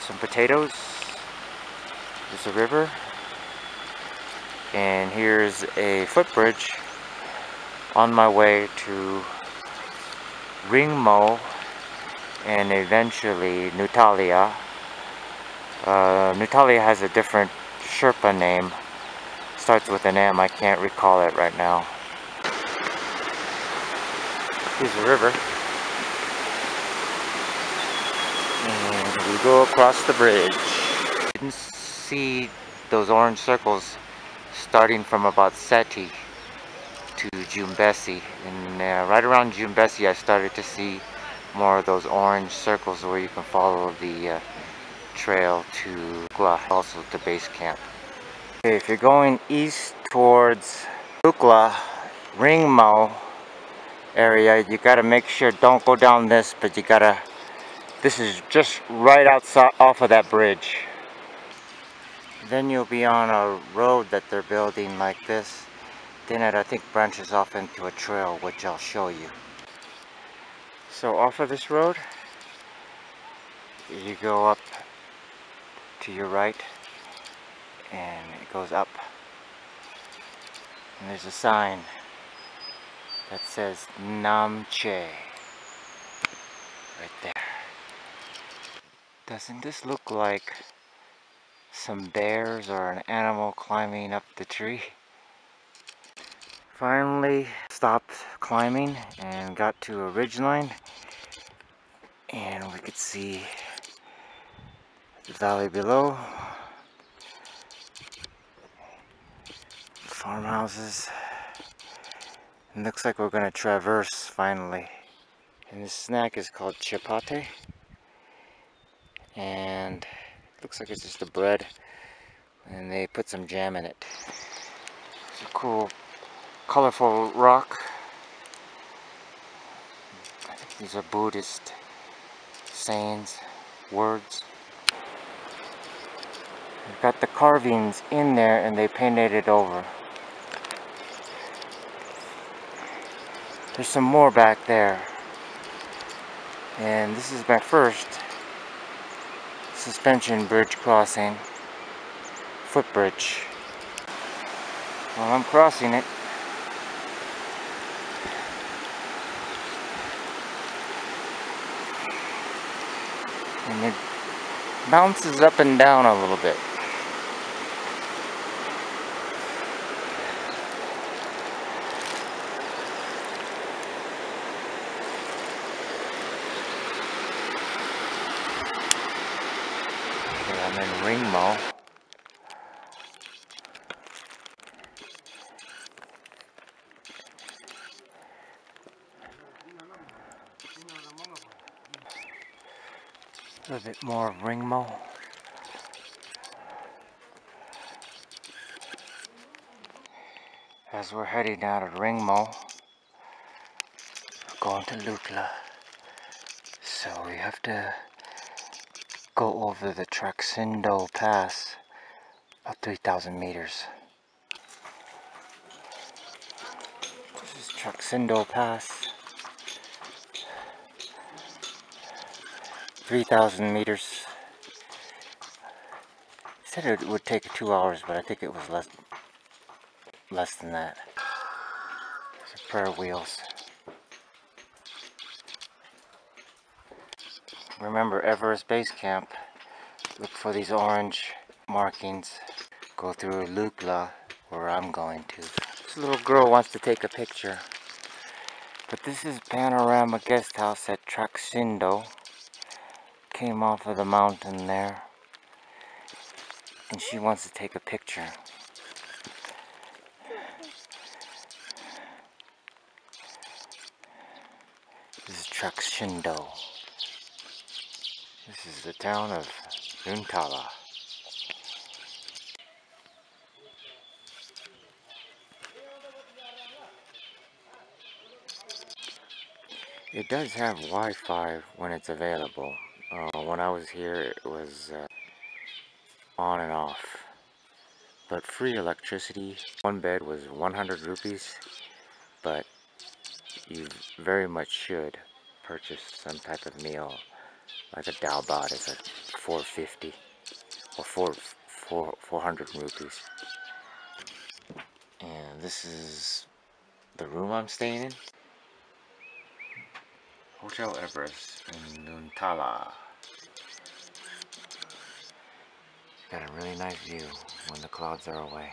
some potatoes. There's a river. And here's a footbridge on my way to Ringmo and eventually Nhuntala. Uh, Nhuntala has a different Sherpa name. Starts with an M. I can't recall it right now. Here's the river. And we go across the bridge. Didn't see those orange circles starting from about Sete to Jumbesi. And uh, right around Jumbesi I started to see more of those orange circles where you can follow the uh, trail to Gla, also to base camp. Okay, if you're going east towards Lukla, Ringmo area, you gotta make sure, don't go down this, but you gotta, this is just right outside, off of that bridge. Then you'll be on a road that they're building like this. Then it, I think, branches off into a trail, which I'll show you. So off of this road, you go up to your right and it goes up. And there's a sign that says Namche right there. Doesn't this look like some bears or an animal climbing up the tree? Finally stopped climbing and got to a ridgeline and we could see the valley below. Farmhouses. It looks like we're going to traverse finally. And this snack is called chapate and looks like it's just a bread and they put some jam in it it's a cool colorful rock. I think these are Buddhist sayings, words. They've got the carvings in there and they painted it over. There's some more back there. And this is my first suspension bridge crossing, footbridge. While I'm crossing it, and it bounces up and down a little bit. Okay, I'm in Ringmo. A little bit more of Ringmo. As we're heading out of Ringmo, we're going to Lukla. So we have to go over the Taksindu Pass, about 3,000 meters. This is Taksindu Pass. 3,000 meters. said it would take two hours, but I think it was less less than that. Pair wheels. Remember Everest Base Camp. Look for these orange markings. Go through Lukla, where I'm going to. This little girl wants to take a picture. But this is Panorama Guest House at Taksindu came off of the mountain there and she wants to take a picture. This is Taksindu. This is the town of Nhuntala. It does have Wi-Fi when it's available. Uh, when I was here, it was uh, on and off. But free electricity, one bed was 100 rupees, but you very much should purchase some type of meal Like a dal bhat is at 450 or 4, 4, 400 rupees. And this is the room I'm staying in. Hotel Everest in Nhuntala. Got a really nice view when the clouds are away.